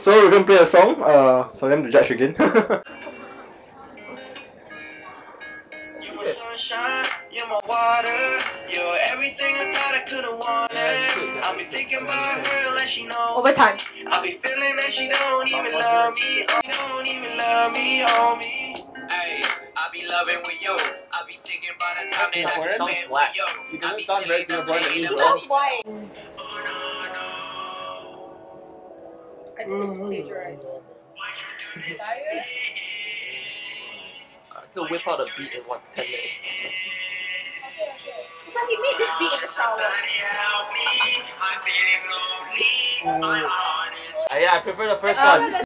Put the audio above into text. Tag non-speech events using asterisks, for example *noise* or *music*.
So we're gonna play a song uh, for them to judge again. *laughs* You're my sunshine, you're my water, you're everything I thought I could've wanted. I'll be thinking about her like she know. Overtime. I'll be feeling that she don't even love me, oh, don't even love me, on me. Hey, I'll be loving with you. I'll be thinking about the time that I Singaporean? spent Black. with you. He I'll doesn't be sound very feeling the Singaporean pain of I just plagiarized. Why'd you do this to Tired? me? I could whip out a beat in what ten minutes. So he made this beat in the shower. Somebody. I'm feeling lonely. My heart is Uh, yeah, I prefer the first Uh, one.